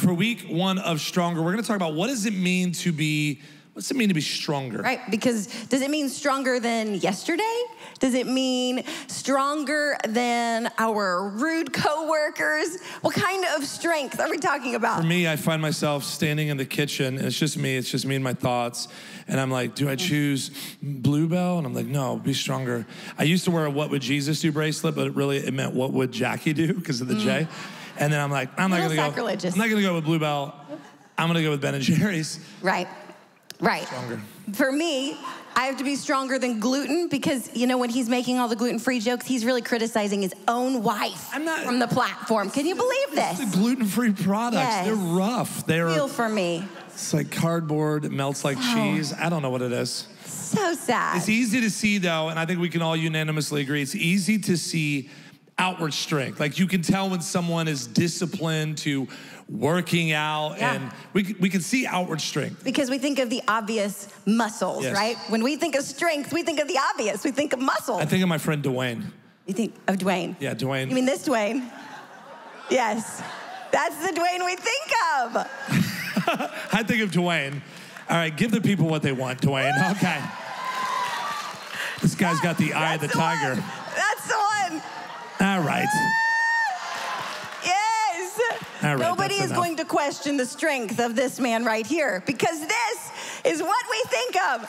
for week one of Stronger, we're gonna talk about what does it mean to be, what's it mean to be stronger? Right? Because does it mean stronger than yesterday? Does it mean stronger than our rude coworkers? What kind of strength are we talking about? For me, I find myself standing in the kitchen, and it's just me, it's just me and my thoughts. And I'm like, do I mm. choose Blue Bell? And I'm like, no, be stronger. I used to wear a What Would Jesus Do bracelet, but it really it meant What Would Jackie Do because of the mm. J. And then I'm like, I'm not gonna sacrilegious. go. I'm not gonna go with Blue Bell. I'm gonna go with Ben and Jerry's. Right. Right. Stronger. For me, I have to be stronger than gluten because, you know, when he's making all the gluten free jokes, he's really criticizing his own wife I'm not- from the platform. Can you believe The this? gluten-free products, Yes. they're rough. They're Feel for me. it's like cardboard, it melts like Oh. cheese. I don't know what it is. So sad. It's easy to see though, and I think we can all unanimously agree, it's easy to see outward strength. Like you can tell when someone is disciplined to working out, Yeah. and we, can- we can see outward strength. Because we think of the obvious muscles, Yes. right? When we think of strength, we think of the obvious. We think of muscle. I think of my friend Dwayne. you think of Dwayne. Yeah, Dwayne. You mean this Dwayne? Yes. That's the Dwayne we think of. I think of Dwayne. All right, give the people what they want, Dwayne. Okay. This guy's got the eye of the That's tiger. one. All right. Yes. All right, Nobody is enough. going to question the strength of this man right here because this is what we think of.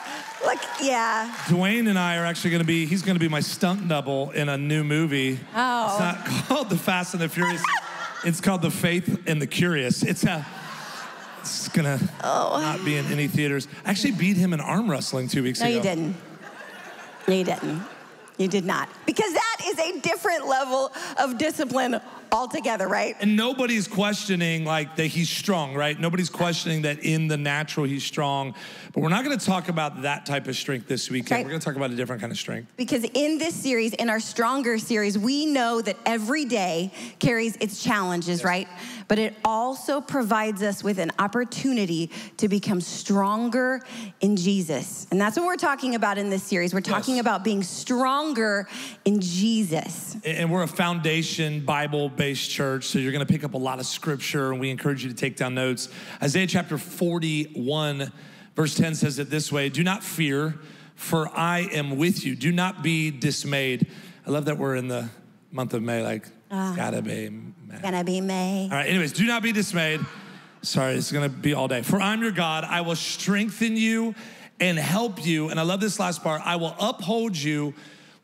Look, yeah. Dwayne and I are actually going to be, he's going to be my stunt double in a new movie. Oh. It's not called The Fast and the Furious. it's called The Faith and the Curious. It's a, it's going to Oh. not be in any theaters. I actually beat him in arm wrestling two weeks No, ago. No, you didn't. No, you didn't. You did not. Because that is a different level of discipline altogether, right? And nobody's questioning like that he's strong, right? Nobody's questioning that in the natural he's strong. But we're not going to talk about that type of strength this weekend. Right. We're going to talk about a different kind of strength. Because in this series, in our Stronger series, we know that every day carries its challenges, right? But it also provides us with an opportunity to become stronger in Jesus. And that's what we're talking about in this series. We're talking Yes. about being stronger in Jesus. And we're a foundation Bible based church, so you're going to pick up a lot of scripture, and we encourage you to take down notes. Isaiah chapter 41, verse 10 says it this way Do not fear, for I am with you. Do not be dismayed. I love that we're in the month of May, like, it's ah. gotta be May. Gonna be May. All right, anyways, do not be dismayed. Sorry, it's gonna be all day. For I'm your God, I will strengthen you and help you. And I love this last part I will uphold you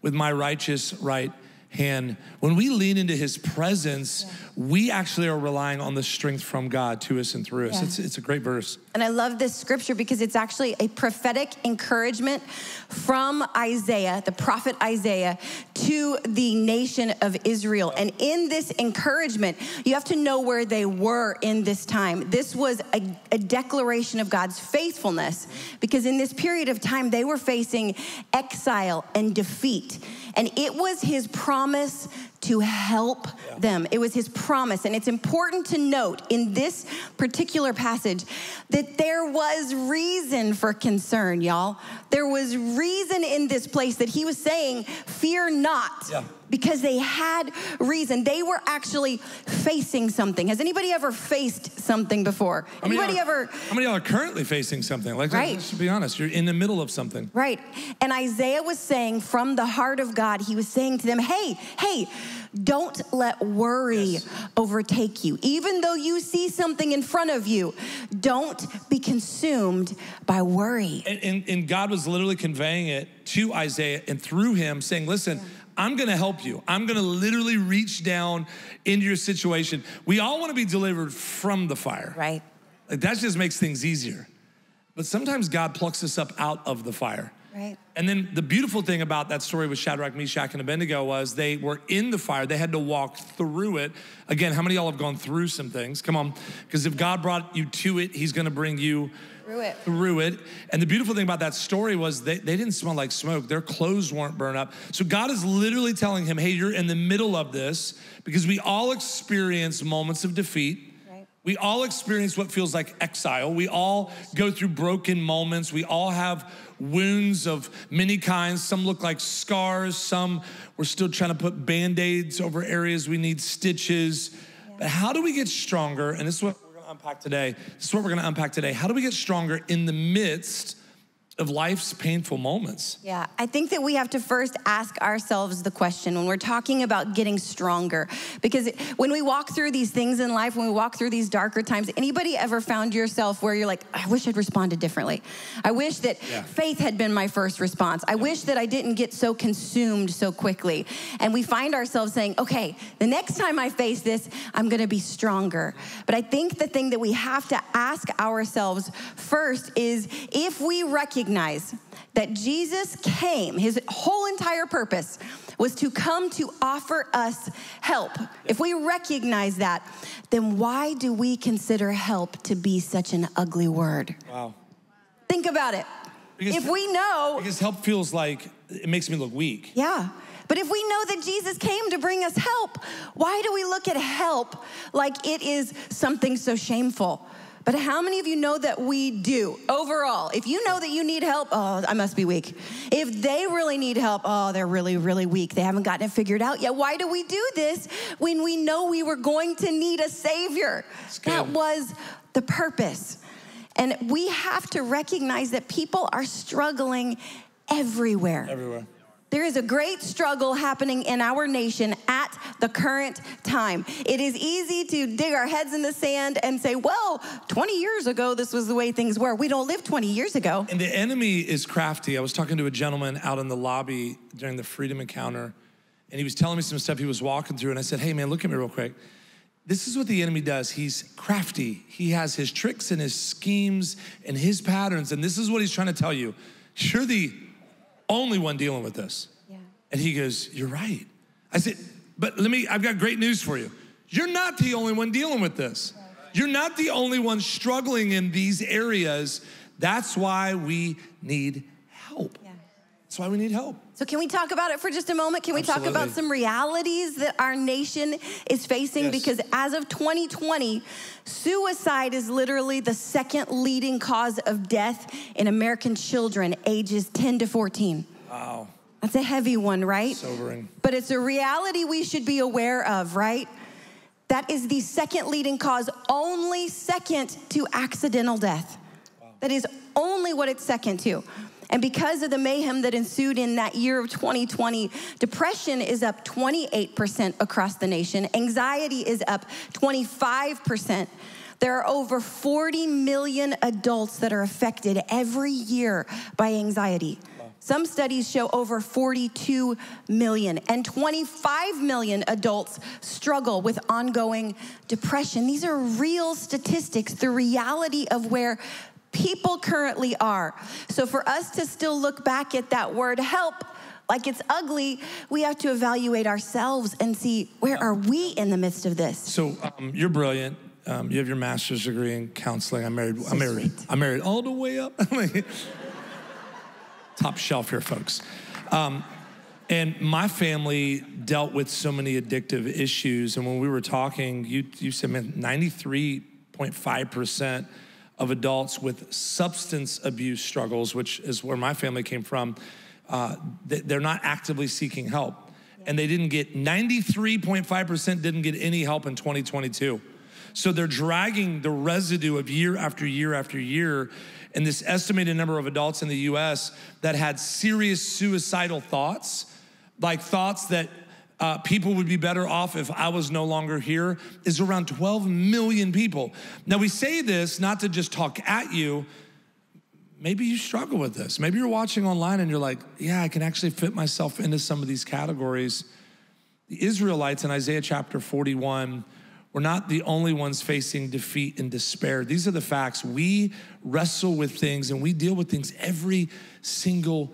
with my righteous right hand. When we lean into his presence, we actually are relying on the strength from God to us and through us. Yeah. It's, it's a great verse. And I love this scripture because it's actually a prophetic encouragement from Isaiah, the prophet Isaiah, to the nation of Israel. And in this encouragement, you have to know where they were in this time. This was a, a declaration of God's faithfulness because in this period of time, they were facing exile and defeat. And it was his promise to help them. It was his promise. And it's important to note in this particular passage that there was reason for concern, y'all. There was reason in this place that he was saying, Fear not. Yeah. Because they had reason. They were actually facing something. Has anybody ever faced something before? How many Anybody are- ever? How many of y'all are currently facing something? Like, Right. let's be honest, you're in the middle of something. Right. And Isaiah was saying from the heart of God, he was saying to them, hey, hey, don't let worry Yes. overtake you. Even though you see something in front of you, don't be consumed by worry. And, and, and God was literally conveying it to Isaiah and through him saying, Listen, I'm gonna help you. I'm gonna literally reach down into your situation. We all wanna be delivered from the fire. Right. Like that just makes things easier. But sometimes God plucks us up out of the fire. Right. And then the beautiful thing about that story with Shadrach, Meshach, and Abednego was they were in the fire. They had to walk through it. Again, how many of y'all have gone through some things? Come on. Because if God brought you to it, He's gonna bring you Through it. through it. And the beautiful thing about that story was they, they didn't smell like smoke. Their clothes weren't burned up. So God is literally telling him, hey, you're in the middle of this because we all experience moments of defeat. We all experience what feels like exile. We all go through broken moments. We all have wounds of many kinds. Some look like scars. Some we're still trying to put band aids over areas we need stitches. But how do we get stronger? And this is what unpack today. This is what we're going to unpack today. How do we get stronger in the midst of life's painful moments. Yeah, I think that we have to first ask ourselves the question when we're talking about getting stronger. Because when we walk through these things in life, when we walk through these darker times, anybody ever found yourself where you're like, I wish I'd responded differently? I wish that yeah. faith had been my first response. I yeah. wish that I didn't get so consumed so quickly. And we find ourselves saying, okay, the next time I face this, I'm gonna be stronger. But I think the thing that we have to ask ourselves first is if we recognize recognize that Jesus came, his whole entire purpose was to come to offer us help. If we recognize that, then why do we consider help to be such an ugly word? Wow. Think about it. Because, if we know. Because help feels like it makes me look weak. Yeah. But if we know that Jesus came to bring us help, why do we look at help like it is something so shameful? But how many of you know that we do overall? If you know that you need help, oh, I must be weak. If they really need help, oh, they're really, really weak. They haven't gotten it figured out yet. Why do we do this when we know we were going to need a Savior? That was the purpose. And we have to recognize that people are struggling everywhere. Everywhere. There is a great struggle happening in our nation at the current time. It is easy to dig our heads in the sand and say, well, 20 years ago, this was the way things were. We don't live 20 years ago. And the enemy is crafty. I was talking to a gentleman out in the lobby during the Freedom Encounter, and he was telling me some stuff he was walking through. And I said, hey, man, look at me real quick. This is what the enemy does. He's crafty. He has his tricks and his schemes and his patterns. And this is what he's trying to tell you. You're the only one dealing with this. Yeah. And he goes, You're right. I said, But let me, I've got great news for you. You're not the only one dealing with this. You're not the only one struggling in these areas. That's why we need help. Yeah. That's why we need help. So, can we talk about it for just a moment? Can we Absolutely. talk about some realities that our nation is facing? Yes. Because as of 2020, suicide is literally the second leading cause of death in American children ages 10 to 14. Wow. That's a heavy one, right? Sobering. But it's a reality we should be aware of, right? That is the second leading cause, only second to accidental death. Wow. That is only what it's second to. And because of the mayhem that ensued in that year of 2020, depression is up 28% across the nation, anxiety is up 25%. There are over 40 million adults that are affected every year by anxiety. Some studies show over 42 million, and 25 million adults struggle with ongoing depression. These are real statistics, the reality of where people currently are. So for us to still look back at that word help, like it's ugly, we have to evaluate ourselves and see where are we in the midst of this. So um, you're brilliant. Um, you have your master's degree in counseling. I'm married. So I'm married. Sweet. I'm married all the way up. Top shelf here, folks. Um, and my family dealt with so many addictive issues. And when we were talking, you, you said, man, 93.5% of adults with substance abuse struggles, which is where my family came from, uh, they're not actively seeking help. And they didn't get 93.5% didn't get any help in 2022. So they're dragging the residue of year after year after year. And this estimated number of adults in the US that had serious suicidal thoughts, like thoughts that uh, people would be better off if I was no longer here is around 12 million people. Now, we say this not to just talk at you. Maybe you struggle with this. Maybe you're watching online and you're like, yeah, I can actually fit myself into some of these categories. The Israelites in Isaiah chapter 41 were not the only ones facing defeat and despair. These are the facts. We wrestle with things and we deal with things every single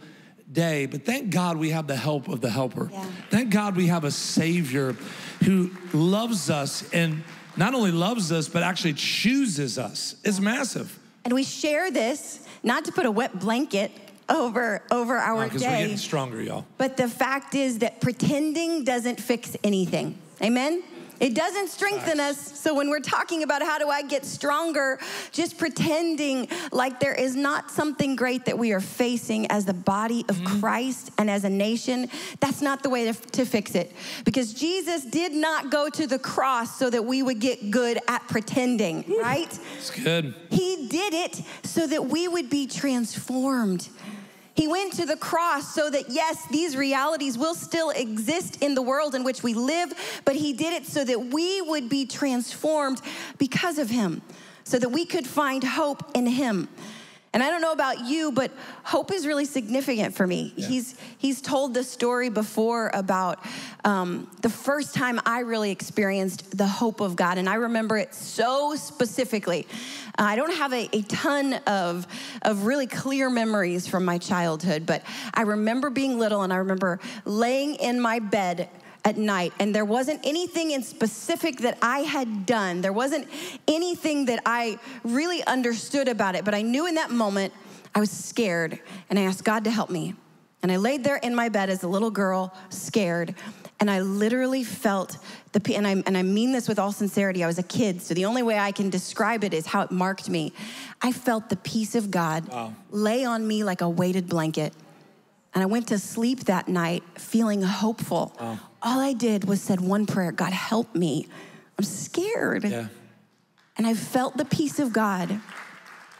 day. But thank God we have the help of the helper. Yeah. Thank God we have a Savior who loves us and not only loves us, but actually chooses us. It's massive. And we share this not to put a wet blanket over over our no, day. We're getting stronger, y'all. But the fact is that pretending doesn't fix anything. Amen. It doesn't strengthen us. So when we're talking about how do I get stronger, just pretending like there is not something great that we are facing as the body of mm-hmm. Christ and as a nation, that's not the way to, to fix it. Because Jesus did not go to the cross so that we would get good at pretending, right? It's good. He did it so that we would be transformed. He went to the cross so that, yes, these realities will still exist in the world in which we live, but He did it so that we would be transformed because of Him, so that we could find hope in Him. And I don't know about you, but hope is really significant for me. Yeah. He's he's told the story before about um, the first time I really experienced the hope of God, and I remember it so specifically. Uh, I don't have a, a ton of of really clear memories from my childhood, but I remember being little, and I remember laying in my bed at night and there wasn't anything in specific that I had done. There wasn't anything that I really understood about it, but I knew in that moment I was scared and I asked God to help me. And I laid there in my bed as a little girl, scared, and I literally felt the and I and I mean this with all sincerity. I was a kid, so the only way I can describe it is how it marked me. I felt the peace of God Wow. lay on me like a weighted blanket. And I went to sleep that night feeling hopeful. All I did was said one prayer God, help me. I'm scared. Yeah. And I felt the peace of God.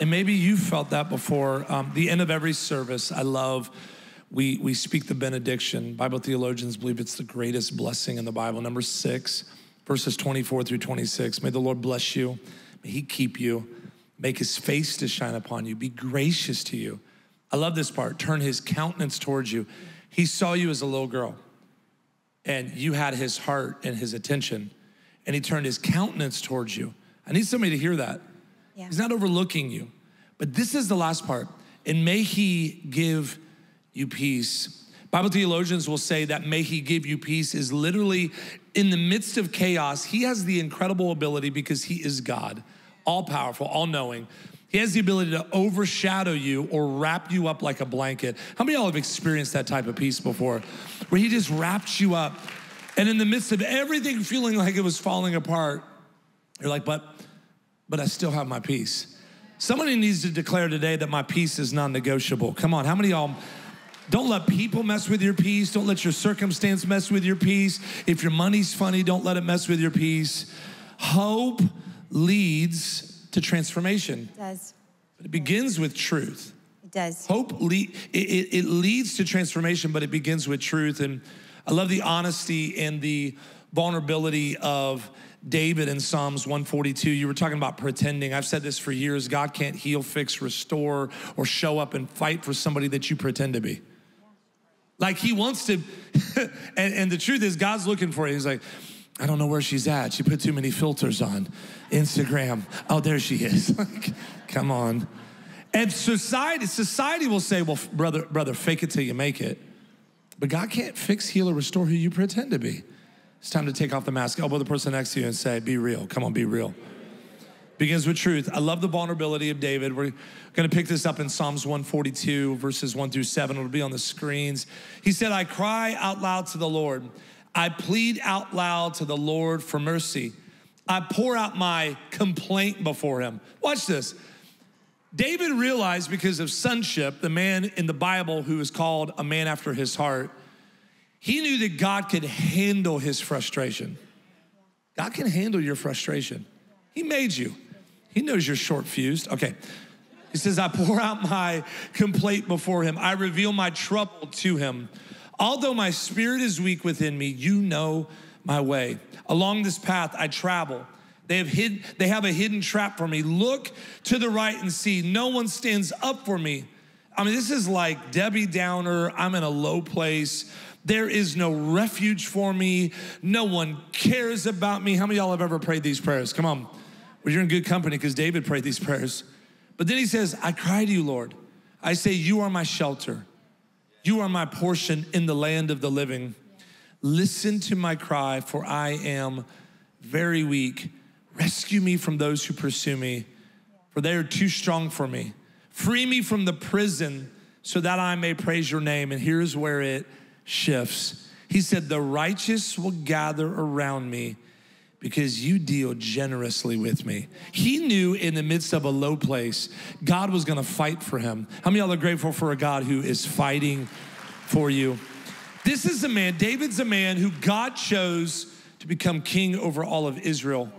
And maybe you felt that before. Um, the end of every service, I love. We we speak the benediction. Bible theologians believe it's the greatest blessing in the Bible. Number six, verses 24 through 26. May the Lord bless you. May He keep you. Make His face to shine upon you. Be gracious to you. I love this part. Turn His countenance towards you. He saw you as a little girl, and you had His heart and His attention, and He turned His countenance towards you. I need somebody to hear that. Yeah. He's not overlooking you. But this is the last part. And may he give you peace. Bible theologians will say that may he give you peace is literally in the midst of chaos. He has the incredible ability because he is God, all powerful, all knowing. He has the ability to overshadow you or wrap you up like a blanket. How many of y'all have experienced that type of peace before? Where he just wraps you up. And in the midst of everything feeling like it was falling apart, you're like, but but I still have my peace. Somebody needs to declare today that my peace is non negotiable. Come on, how many of y'all? Don't let people mess with your peace. Don't let your circumstance mess with your peace. If your money's funny, don't let it mess with your peace. Hope leads to transformation, It does. but it begins with truth. It does. Hope le- it, it, it leads to transformation, but it begins with truth. And I love the honesty and the vulnerability of David in Psalms 142. You were talking about pretending. I've said this for years. God can't heal, fix, restore, or show up and fight for somebody that you pretend to be. Like he wants to, and, and the truth is, God's looking for you. He's like, I don't know where she's at. She put too many filters on Instagram. Oh, there she is. Like, come on. And society, society will say, well, brother, brother, fake it till you make it. But God can't fix, heal, or restore who you pretend to be. It's time to take off the mask, elbow the person next to you and say, be real. Come on, be real. Begins with truth. I love the vulnerability of David. We're going to pick this up in Psalms 142, verses 1 through 7. It'll be on the screens. He said, I cry out loud to the Lord. I plead out loud to the Lord for mercy. I pour out my complaint before him. Watch this. David realized because of sonship, the man in the Bible who is called a man after his heart, he knew that God could handle his frustration. God can handle your frustration. He made you. He knows you're short fused. Okay. He says, I pour out my complaint before him. I reveal my trouble to him. Although my spirit is weak within me, you know my way. Along this path I travel. They have hid, they have a hidden trap for me. Look to the right and see. No one stands up for me. I mean, this is like Debbie Downer. I'm in a low place. There is no refuge for me. No one cares about me. How many y'all have ever prayed these prayers? Come on. Well, you're in good company because David prayed these prayers. But then he says, I cry to you, Lord. I say, You are my shelter. You are my portion in the land of the living. Listen to my cry, for I am very weak. Rescue me from those who pursue me, for they are too strong for me. Free me from the prison so that I may praise your name. And here's where it shifts. He said, The righteous will gather around me, because you deal generously with me. He knew in the midst of a low place, God was gonna fight for him. How many of y'all are grateful for a God who is fighting for you? This is a man, David's a man who God chose to become king over all of Israel.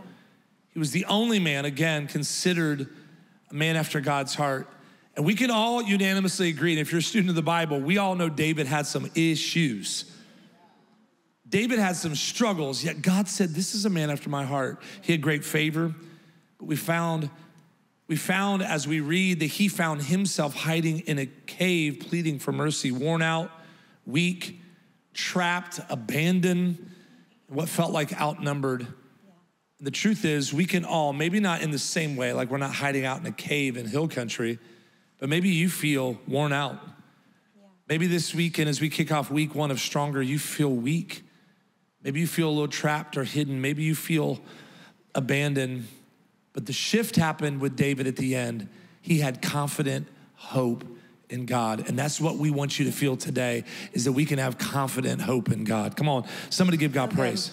He was the only man, again, considered a man after God's heart. And we can all unanimously agree, and if you're a student of the Bible, we all know David had some issues. David had some struggles, yet God said, This is a man after my heart. He had great favor, but we found. We found as we read that he found himself hiding in a cave, pleading for mercy, worn out, weak, trapped, abandoned, what felt like outnumbered. The truth is, we can all, maybe not in the same way, like we're not hiding out in a cave in hill country, but maybe you feel worn out. Maybe this weekend, as we kick off week one of Stronger, you feel weak. Maybe you feel a little trapped or hidden. Maybe you feel abandoned. But the shift happened with David at the end. He had confident hope in God. And that's what we want you to feel today is that we can have confident hope in God. Come on, somebody give God praise.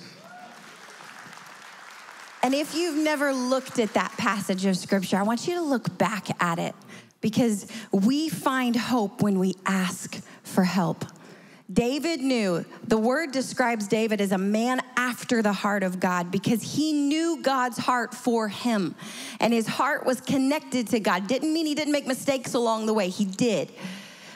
And if you've never looked at that passage of scripture, I want you to look back at it because we find hope when we ask for help. David knew, the word describes David as a man after the heart of God because he knew God's heart for him. And his heart was connected to God. Didn't mean he didn't make mistakes along the way, he did.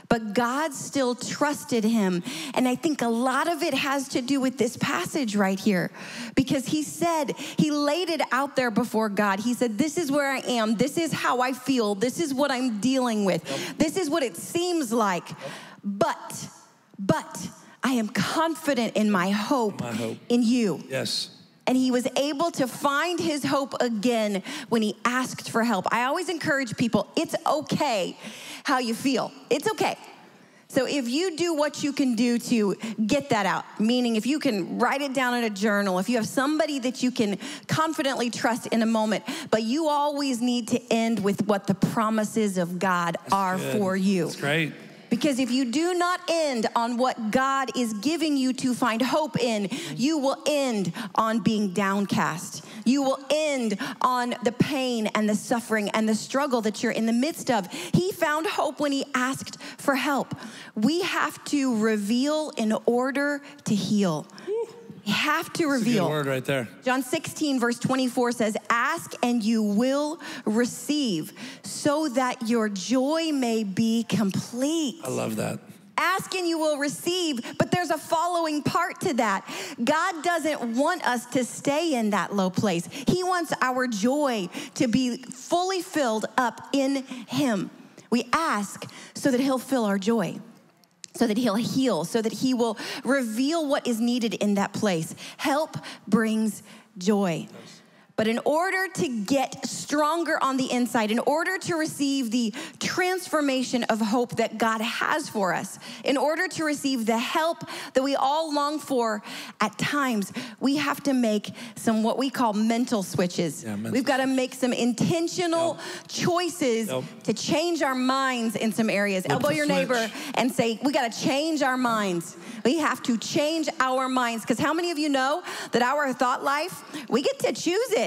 But God still trusted him. And I think a lot of it has to do with this passage right here because he said, he laid it out there before God. He said, This is where I am. This is how I feel. This is what I'm dealing with. This is what it seems like. But but I am confident in my hope, my hope. in you. Yes. And he was able to find his hope again when he asked for help. I always encourage people it's okay how you feel, it's okay. So if you do what you can do to get that out, meaning if you can write it down in a journal, if you have somebody that you can confidently trust in a moment, but you always need to end with what the promises of God That's are good. for you. That's great. Because if you do not end on what God is giving you to find hope in, you will end on being downcast. You will end on the pain and the suffering and the struggle that you're in the midst of. He found hope when he asked for help. We have to reveal in order to heal have to reveal. word right there. John 16, verse 24 says, Ask and you will receive, so that your joy may be complete. I love that. Ask and you will receive, but there's a following part to that. God doesn't want us to stay in that low place. He wants our joy to be fully filled up in Him. We ask so that He'll fill our joy so that he'll heal, so that he will reveal what is needed in that place. Help brings joy. But in order to get stronger on the inside, in order to receive the transformation of hope that God has for us, in order to receive the help that we all long for, at times we have to make some what we call mental switches. Yeah, mental We've got to make some intentional choices to change our minds in some areas. Flip Elbow your switch. neighbor and say, We got to change our minds. We have to change our minds. Because how many of you know that our thought life, we get to choose it?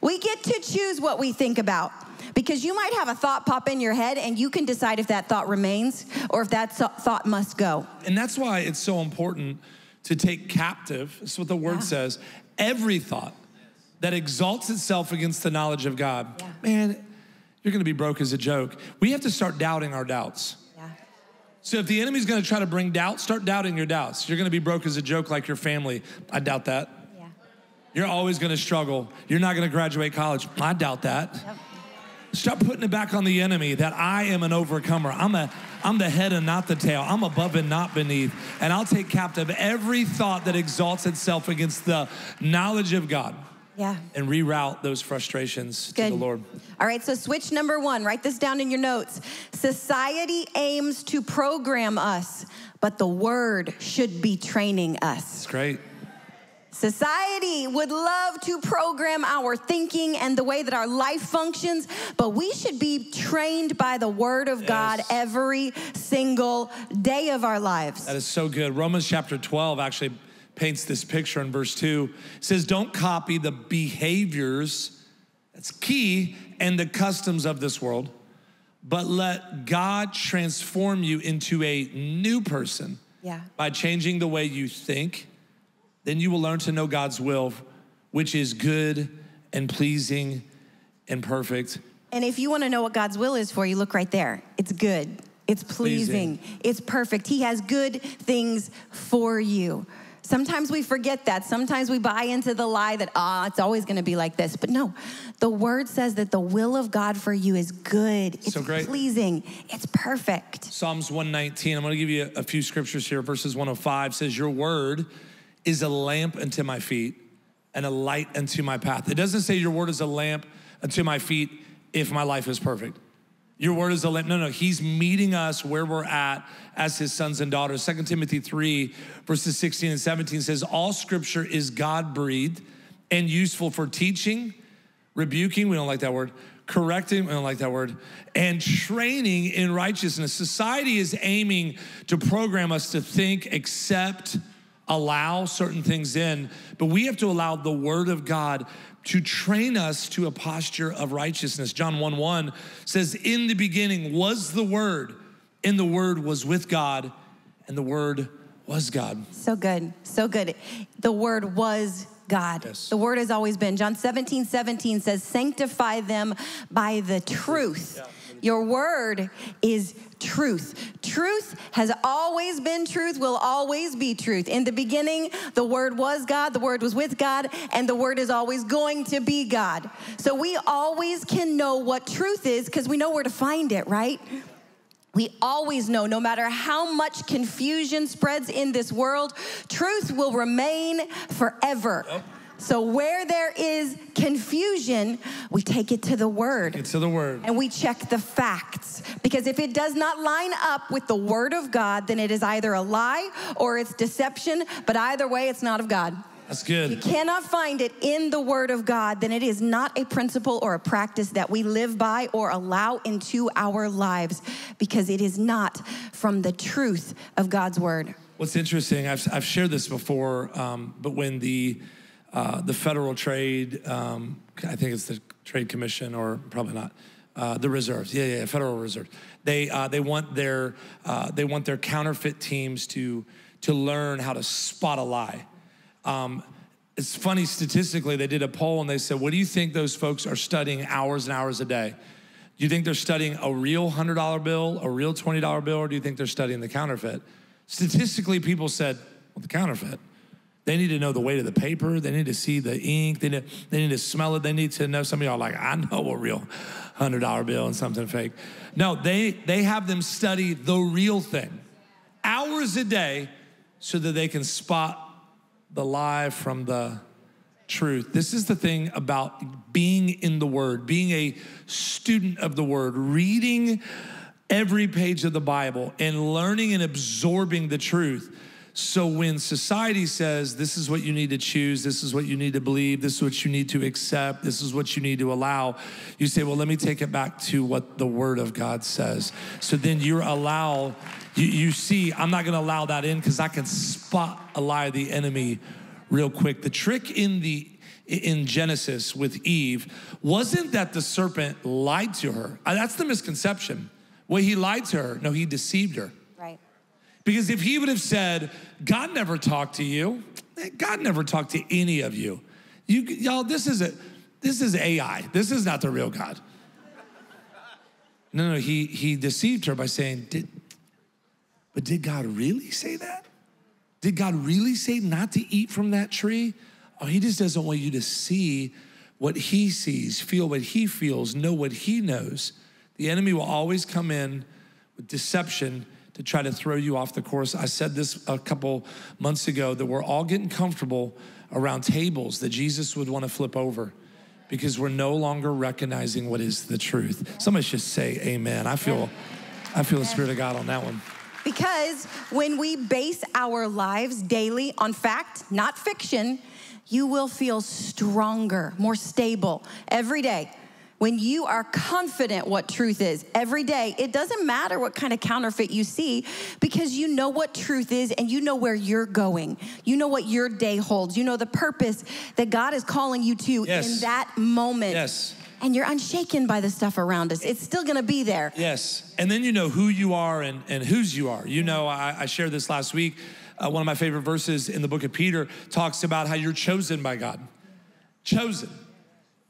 We get to choose what we think about. Because you might have a thought pop in your head and you can decide if that thought remains or if that thought must go. And that's why it's so important to take captive, that's what the word yeah. says, every thought that exalts itself against the knowledge of God. Yeah. Man, you're gonna be broke as a joke. We have to start doubting our doubts. So if the enemy's gonna try to bring doubt, start doubting your doubts. You're gonna be broke as a joke like your family. I doubt that. You're always gonna struggle. You're not gonna graduate college. I doubt that. Yep. Start putting it back on the enemy that I am an overcomer. I'm a I'm the head and not the tail. I'm above and not beneath. And I'll take captive every thought that exalts itself against the knowledge of God. Yeah. And reroute those frustrations Good. to the Lord. All right, so switch number one, write this down in your notes. Society aims to program us, but the word should be training us. That's great. Society would love to program our thinking and the way that our life functions, but we should be trained by the Word of yes. God every single day of our lives. That is so good. Romans chapter 12 actually paints this picture in verse 2. It says, Don't copy the behaviors, that's key, and the customs of this world, but let God transform you into a new person Yeah. by changing the way you think. Then you will learn to know God's will, which is good and pleasing and perfect. And if you want to know what God's will is for you, look right there. It's good, it's pleasing, it's perfect. He has good things for you. Sometimes we forget that. Sometimes we buy into the lie that, ah, it's always going to be like this. But no, the word says that the will of God for you is good, it's So great. pleasing, it's perfect. Psalms 119, I'm gonna give you a, a few scriptures here. Verses 105 says, Your word is a lamp unto my feet and a light unto my path. It doesn't say your word is a lamp unto my feet if my life is perfect. Your word is a lamp. No, no, he's meeting us where we're at as his sons and daughters. 2 Timothy 3, verses 16 and 17 says, All scripture is God breathed and useful for teaching, rebuking, we don't like that word, correcting, we don't like that word, and training in righteousness. Society is aiming to program us to think, accept, allow certain things in, but we have to allow the word of God to train us to a posture of righteousness. John 1 1 says, In the beginning was the word, and the word was with God, and the word was God. So good, so good. The word was God. Yes. The word has always been. John 17, 17 says, Sanctify them by the truth. Your word is truth. Truth has always been truth, will always be truth. In the beginning, the word was God, the word was with God, and the word is always going to be God. So we always can know what truth is because we know where to find it, right? We always know, no matter how much confusion spreads in this world, truth will remain forever. So, where there is confusion, we take it to the word It's to the word. and we check the facts. Because if it does not line up with the word of God, then it is either a lie or it's deception, but either way, it's not of God. That's good. You cannot find it in the Word of God, then it is not a principle or a practice that we live by or allow into our lives because it is not from the truth of God's Word. What's interesting, I've, I've shared this before, um, but when the uh, the Federal Trade, um, I think it's the Trade Commission or probably not, uh, the reserves, yeah, yeah, Federal Reserve. They uh, they want their uh, they want their counterfeit teams to to learn how to spot a lie. Um, it's funny statistically, they did a poll and they said, What do you think those folks are studying hours and hours a day? Do you think they're studying a real $100 bill, a real $20 bill, or do you think they're studying the counterfeit? Statistically, people said, Well, the counterfeit. They need to know the weight of the paper. They need to see the ink. They need, they need to smell it. They need to know. Some of y'all like, I know a real $100 bill and something fake. No, they, they have them study the real thing hours a day so that they can spot the lie from the truth. This is the thing about being in the Word, being a student of the Word, reading every page of the Bible and learning and absorbing the truth. So when society says this is what you need to choose, this is what you need to believe, this is what you need to accept, this is what you need to allow, you say, well, let me take it back to what the Word of God says. So then you're allowed, you, you see, I'm not gonna allow that in because I can spot a lie of the enemy real quick. The trick in the in Genesis with Eve wasn't that the serpent lied to her. Uh, That's the misconception. Well, he lied to her. No, he deceived her. Because if he would have said, God never talked to you, eh, God never talked to any of you. You y'all, this is a this is AI. This is not the real God. No, no, he he deceived her by saying, Did but did God really say that? Did God really say not to eat from that tree? Oh, he just doesn't want you to see what he sees, feel what he feels, know what he knows. The enemy will always come in with deception to try to throw you off the course. I said this a couple months ago that we're all getting comfortable around tables that Jesus would want to flip over because we're no longer recognizing what is the truth. Somebody should say amen. I feel I feel the spirit of God on that one. Because when we base our lives daily on fact, not fiction, you will feel stronger, more stable every day. When you are confident what truth is every day, it doesn't matter what kind of counterfeit you see because you know what truth is and you know where you're going. You know what your day holds. You know the purpose that God is calling you to Yes. in that moment. Yes. And you're unshaken by the stuff around us. It's still gonna be there. Yes. And then you know who you are and, and whose you are. You know, I, I shared this last week. Uh, one of my favorite verses in the book of Peter talks about how you're chosen by God. Chosen.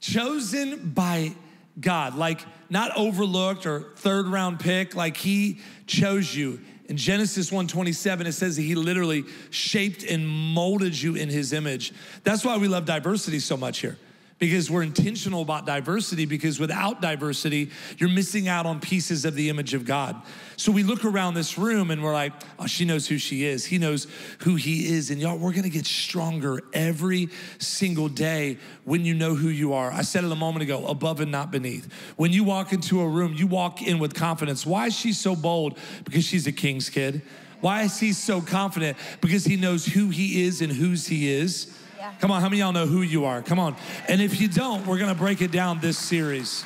Chosen by God. Like not overlooked or third round pick. Like he chose you. In Genesis 1:27 it says that he literally shaped and molded you in his image. That's why we love diversity so much here because we're intentional about diversity because without diversity you're missing out on pieces of the image of god. So we look around this room and we're like oh she knows who she is. He knows who he is. And y'all we're gonna get stronger every single day when you know who you are. I said it a moment ago above and not beneath. When you walk into a room you walk in with confidence. Why is she so bold? Because she's a king's kid. Why is he so confident? Because he knows who he is and whose he is Yeah. Come on, how many of y'all know who you are? Come on. And if you don't, we're gonna break it down this series.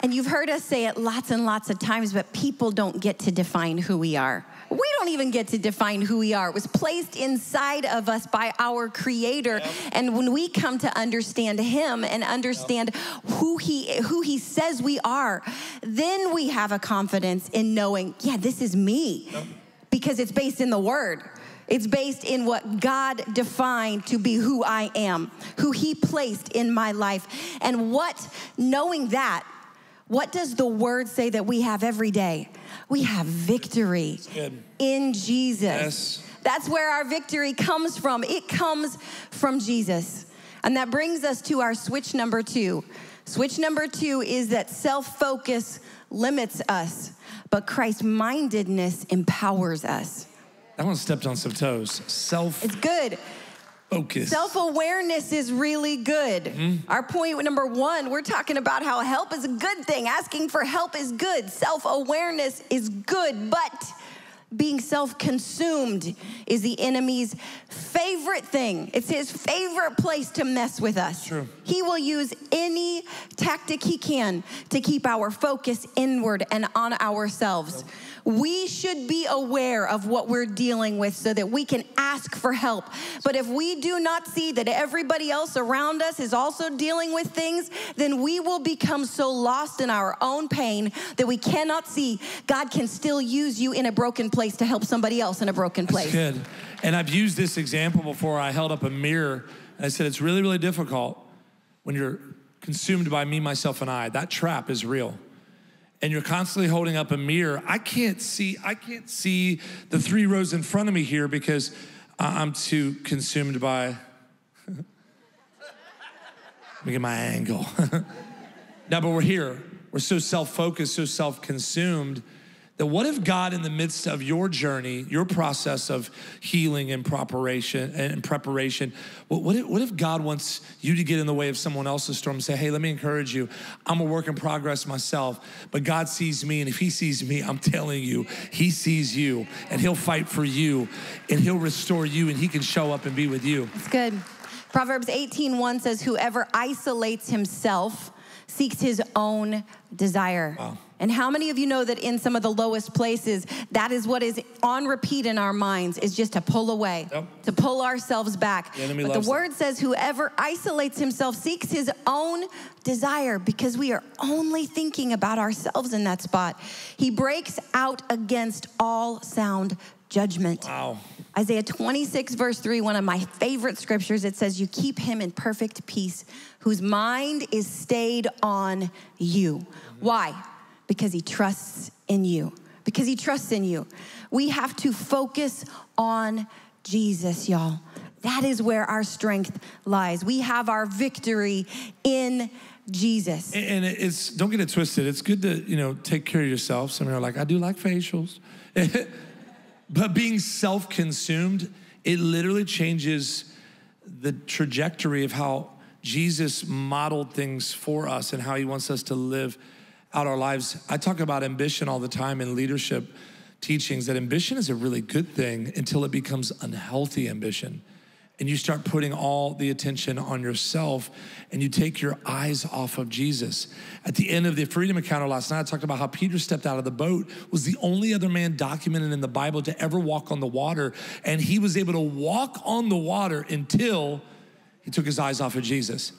And you've heard us say it lots and lots of times, but people don't get to define who we are. We don't even get to define who we are. It was placed inside of us by our Creator. And when we come to understand Him and understand who He who He says we are, then we have a confidence in knowing, yeah, this is me, because it's based in the Word. It's based in what God defined to be who I am, who He placed in my life. And what, knowing that, what does the word say that we have every day? We have victory in Jesus. Yes. That's where our victory comes from. It comes from Jesus. And that brings us to our switch number two. Switch number two is that self focus limits us, but Christ mindedness empowers us. That one stepped on some toes. Self It's good. focus. Self awareness is really good. Mm-hmm. Our point number one, we're talking about how help is a good thing. Asking for help is good. Self awareness is good, but being self consumed is the enemy's favorite thing. It's his favorite place to mess with us. True. He will use any tactic he can to keep our focus inward and on ourselves. We should be aware of what we're dealing with so that we can ask for help. But if we do not see that everybody else around us is also dealing with things, then we will become so lost in our own pain that we cannot see God can still use you in a broken place to help somebody else in a broken place. Good. And I've used this example before. I held up a mirror and I said, it's really, really difficult when you're consumed by me, myself, and I. That trap is real. And you're constantly holding up a mirror. I can't see, I can't see the three rows in front of me here because I'm too consumed by. Let me get my angle. now, but we're here. We're so self focused, so self consumed that what if God, in the midst of your journey, your process of healing and preparation and preparation, what, what, if, what if God wants you to get in the way of someone else's storm and say, hey, let me encourage you. I'm a work in progress myself, but God sees me. And if He sees me, I'm telling you, He sees you and He'll fight for you and He'll restore you and He can show up and be with you. It's good. Proverbs 18:1 says, Whoever isolates himself seeks his own desire. Wow. And how many of you know that in some of the lowest places, that is what is on repeat in our minds, is just to pull away, Yep. to pull ourselves back. The but the that. word says, whoever isolates himself seeks his own desire because we are only thinking about ourselves in that spot. He breaks out against all sound judgment. Wow. Isaiah 26, verse 3, one of my favorite scriptures, it says, You keep him in perfect peace, whose mind is stayed on you. Why? Because he trusts in you. Because he trusts in you. We have to focus on Jesus, y'all. That is where our strength lies. We have our victory in Jesus. And it's don't get it twisted. It's good to you know take care of yourself. Some of you are like, I do like facials, but being self-consumed, it literally changes the trajectory of how Jesus modeled things for us and how He wants us to live out our lives. I talk about ambition all the time in leadership teachings. That ambition is a really good thing until it becomes unhealthy ambition. and you start putting all the attention on yourself and you take your eyes off of Jesus. At the end of the freedom encounter last night, I talked about how Peter stepped out of the boat, was the only other man documented in the Bible to ever walk on the water. And he was able to walk on the water until he took his eyes off of Jesus.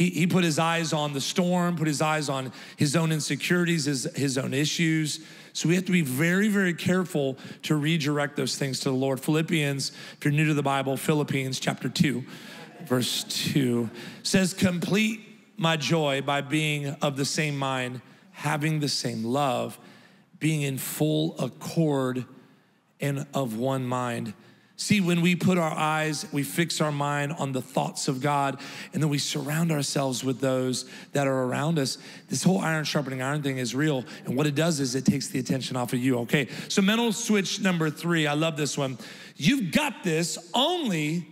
He, he put his eyes on the storm, put his eyes on his own insecurities, his, his own issues. So we have to be very, very careful to redirect those things to the Lord. Philippians, if you're new to the Bible, Philippians chapter 2, verse 2 says, Complete my joy by being of the same mind, having the same love, being in full accord and of one mind. See, when we put our eyes, we fix our mind on the thoughts of God, and then we surround ourselves with those that are around us. This whole iron sharpening iron thing is real. And what it does is it takes the attention off of you. Okay, so mental switch number three. I love this one. You've got this only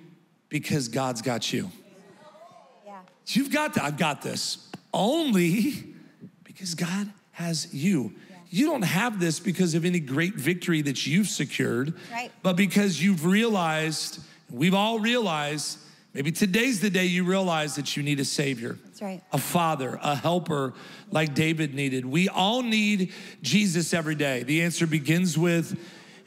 because God's got you. Yeah. You've got that. I've got this only because God has you you don't have this because of any great victory that you've secured, right. but because you've realized, we've all realized, maybe today's the day you realize that you need a savior. That's right. A father, a helper like David needed. We all need Jesus every day. The answer begins with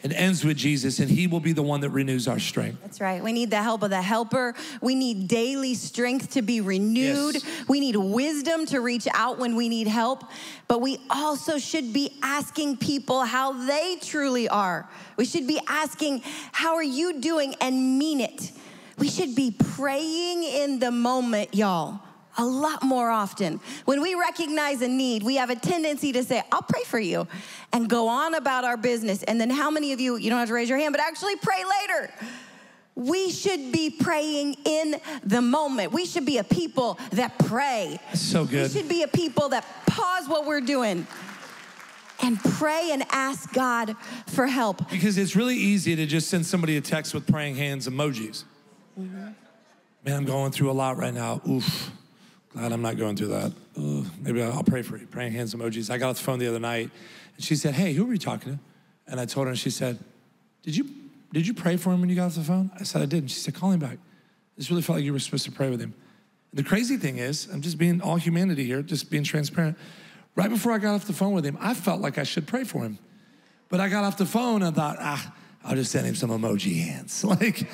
it ends with Jesus, and He will be the one that renews our strength. That's right. We need the help of the helper. We need daily strength to be renewed. Yes. We need wisdom to reach out when we need help. But we also should be asking people how they truly are. We should be asking, How are you doing? and mean it. We should be praying in the moment, y'all a lot more often. When we recognize a need, we have a tendency to say, I'll pray for you and go on about our business. And then, how many of you, you don't have to raise your hand, but actually pray later? We should be praying in the moment. We should be a people that pray. So good. We should be a people that pause what we're doing and pray and ask God for help. Because it's really easy to just send somebody a text with praying hands emojis. Mm-hmm. Man, I'm going through a lot right now. Oof. Glad I'm not going through that. Ugh, maybe I'll pray for you. Praying hands emojis. I got off the phone the other night and she said, Hey, who were you talking to? And I told her, and she said, Did you did you pray for him when you got off the phone? I said, I did. And she said, Call him back. This really felt like you were supposed to pray with him. And the crazy thing is, I'm just being all humanity here, just being transparent. Right before I got off the phone with him, I felt like I should pray for him. But I got off the phone and thought, ah, I'll just send him some emoji hands. Like,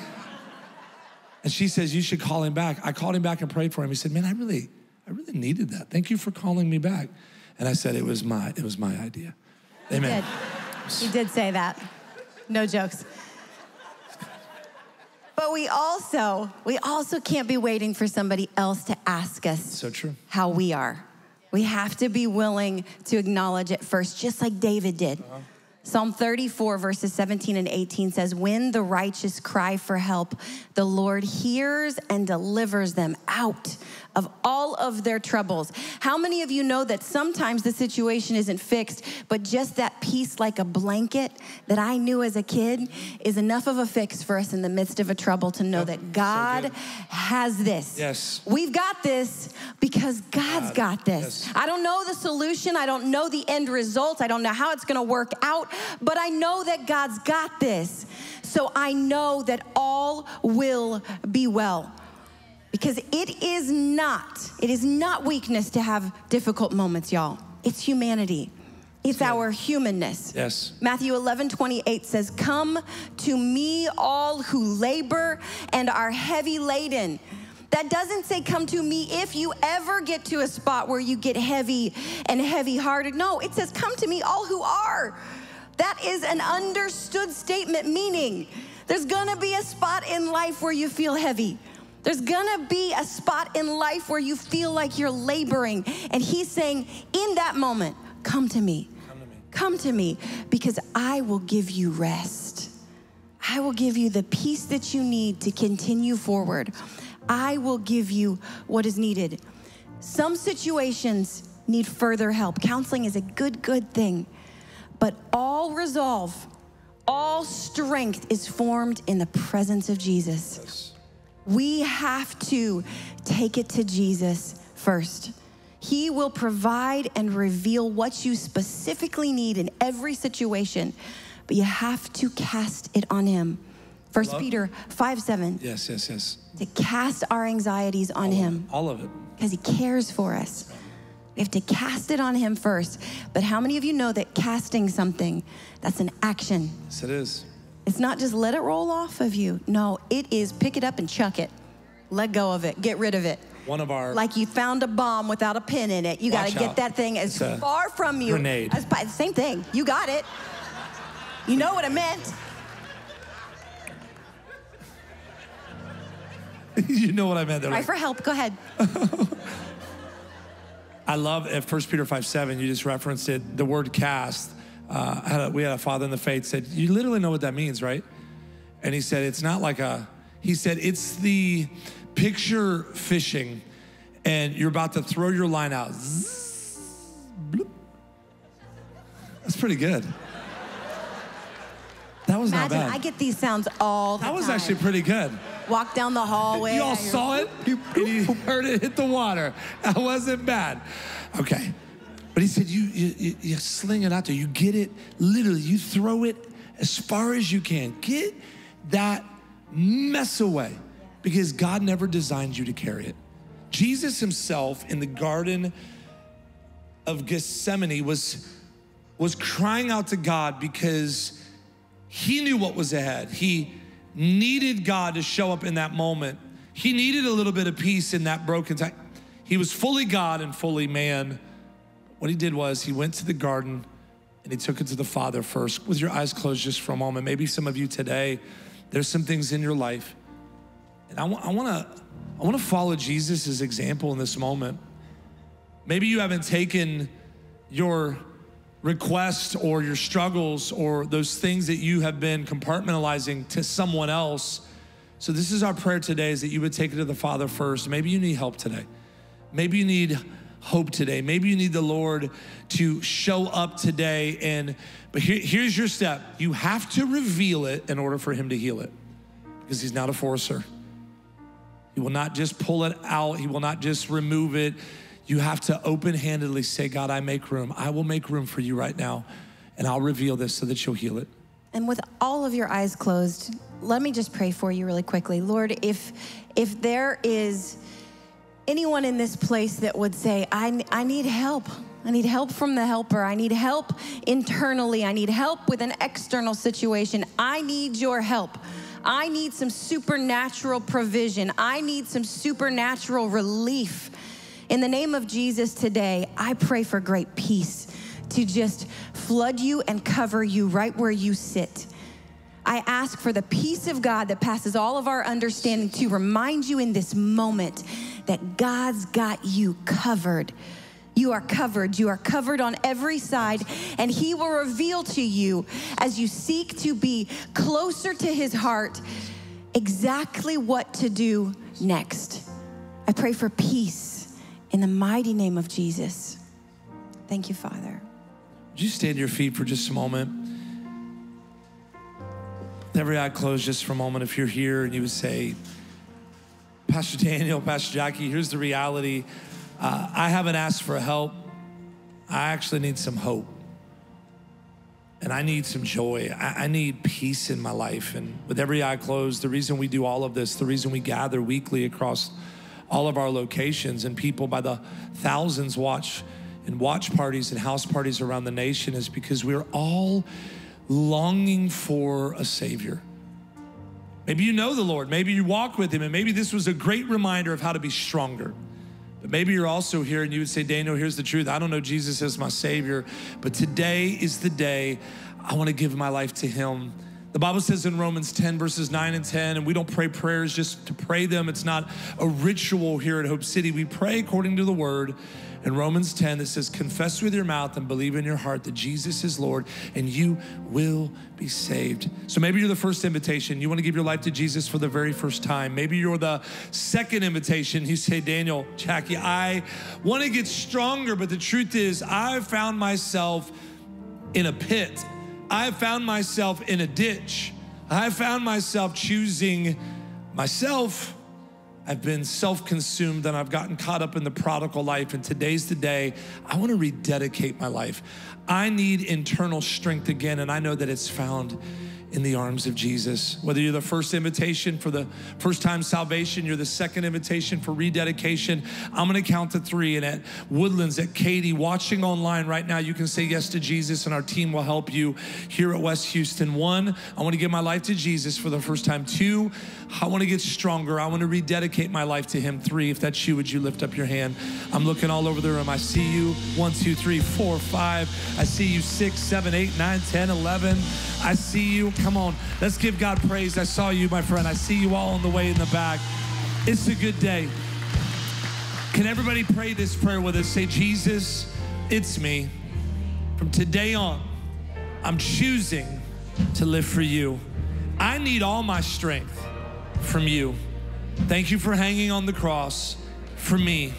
and she says, You should call him back. I called him back and prayed for him. He said, Man, I really, I really needed that. Thank you for calling me back. And I said, It was my, it was my idea. Amen. He did, he did say that. No jokes. But we also, we also can't be waiting for somebody else to ask us so true. how we are. We have to be willing to acknowledge it first, just like David did. Uh-huh. Psalm 34, verses 17 and 18 says, When the righteous cry for help, the Lord hears and delivers them out of all of their troubles. How many of you know that sometimes the situation isn't fixed, but just that peace like a blanket that I knew as a kid is enough of a fix for us in the midst of a trouble to know that God so has this. Yes. We've got this because God's God. got this. Yes. I don't know the solution, I don't know the end result, I don't know how it's gonna work out, but I know that God's got this. So I know that all will be well because it is not, it is not weakness to have difficult moments, y'all. It's humanity. It's yeah. our humanness. Yes. Matthew 11, 28 says, Come to me, all who labor and are heavy laden. That doesn't say come to me if you ever get to a spot where you get heavy and heavy hearted. No, it says come to me, all who are. That is an understood statement, meaning there's gonna be a spot in life where you feel heavy. There's gonna be a spot in life where you feel like you're laboring. And he's saying, in that moment, come to me. Come to me, come to me because I will give you rest. I will give you the peace that you need to continue forward. I will give you what is needed. Some situations need further help. Counseling is a good, good thing. But all resolve, all strength is formed in the presence of Jesus. Yes. We have to take it to Jesus first. He will provide and reveal what you specifically need in every situation, but you have to cast it on Him. First Love- Peter 5 7. Yes, yes, yes. To cast our anxieties on him All of it. because he cares for us. We have to cast it on him first. But how many of you know that casting something, that's an action? Yes, it is. It's not just let it roll off of you. No, it is pick it up and chuck it. Let go of it. Get rid of it. One of our Like you found a bomb without a pin in it. You got to get out. that thing as far from you. grenade. As, same thing. You got it. You know what I meant. you know what I meant. Cry like, for help. Go ahead. I love at 1 Peter 5 7, you just referenced it, the word cast. Uh, had a- we had a father in the faith said, You literally know what that means, right? And he said, It's not like a, he said, It's the picture fishing, and you're about to throw your line out. Zzz. That's pretty good. That was Imagine, not bad. I get these sounds all the that was time. actually pretty good. Walk down the hallway. You all saw it and you heard it hit the water. That wasn't bad. Okay. But he said, you, you, you, you sling it out there. You get it, literally, you throw it as far as you can. Get that mess away because God never designed you to carry it. Jesus himself in the Garden of Gethsemane was, was crying out to God because he knew what was ahead. He needed God to show up in that moment. He needed a little bit of peace in that broken time. He was fully God and fully man. What he did was he went to the garden and he took it to the Father first. With your eyes closed just for a moment, maybe some of you today, there's some things in your life. And I want I want to I want to follow Jesus' example in this moment. Maybe you haven't taken your requests or your struggles or those things that you have been compartmentalizing to someone else. So this is our prayer today is that you would take it to the Father first. Maybe you need help today. Maybe you need hope today. Maybe you need the Lord to show up today and but here, here's your step. You have to reveal it in order for him to heal it. Because he's not a forcer. He will not just pull it out, He will not just remove it. You have to open handedly say, God, I make room. I will make room for you right now, and I'll reveal this so that you'll heal it. And with all of your eyes closed, let me just pray for you really quickly. Lord, if if there is anyone in this place that would say, I, I need help. I need help from the helper. I need help internally. I need help with an external situation. I need your help. I need some supernatural provision. I need some supernatural relief. In the name of Jesus today, I pray for great peace to just flood you and cover you right where you sit. I ask for the peace of God that passes all of our understanding to remind you in this moment that God's got you covered. You are covered. You are covered on every side, and He will reveal to you as you seek to be closer to His heart exactly what to do next. I pray for peace in the mighty name of Jesus. Thank you, Father. Would you stand to your feet for just a moment? Every eye closed just for a moment, if you're here and you would say, Pastor Daniel, Pastor Jackie, here's the reality. Uh, I haven't asked for help. I actually need some hope. And I need some joy. I, I need peace in my life. And with every eye closed, the reason we do all of this, the reason we gather weekly across all of our locations and people by the thousands watch and watch parties and house parties around the nation is because we're all longing for a Savior. Maybe you know the Lord, maybe you walk with Him, and maybe this was a great reminder of how to be stronger. But maybe you're also here and you would say, Daniel, here's the truth. I don't know Jesus as my Savior, but today is the day I want to give my life to Him. The Bible says in Romans 10, verses 9 and 10, and we don't pray prayers just to pray them. It's not a ritual here at Hope City. We pray according to the word in Romans 10 that says, Confess with your mouth and believe in your heart that Jesus is Lord, and you will be saved. So maybe you're the first invitation. You want to give your life to Jesus for the very first time. Maybe you're the second invitation. You say, Daniel, Jackie, I want to get stronger, but the truth is, I've found myself in a pit. I found myself in a ditch. I found myself choosing myself. I've been self consumed and I've gotten caught up in the prodigal life. And today's the day I want to rededicate my life. I need internal strength again, and I know that it's found in the arms of Jesus. Whether you're the first invitation for the first time salvation, you're the second invitation for rededication, I'm gonna count to three. And at Woodlands, at Katy, watching online right now, you can say yes to Jesus, and our team will help you here at West Houston. One, I wanna give my life to Jesus for the first time. Two, I wanna get stronger. I wanna rededicate my life to Him. Three, if that's you, would you lift up your hand? I'm looking all over the room. I see you. One, two, three, four, five. I see you. Six, seven, eight, nine, ten, eleven. I see you. Come on, let's give God praise. I saw you, my friend. I see you all on the way in the back. It's a good day. Can everybody pray this prayer with us? Say, Jesus, it's me. From today on, I'm choosing to live for you. I need all my strength from you. Thank you for hanging on the cross for me,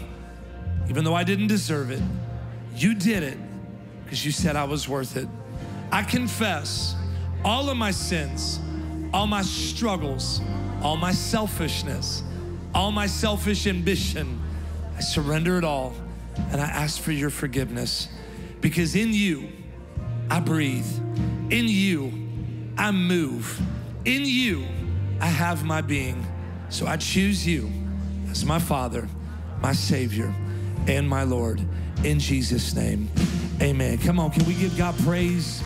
even though I didn't deserve it. You did it because you said I was worth it. I confess all of my sins, all my struggles, all my selfishness, all my selfish ambition. I surrender it all and I ask for your forgiveness because in you I breathe, in you I move, in you I have my being. So I choose you as my Father, my Savior, and my Lord. In Jesus' name, amen. Come on, can we give God praise?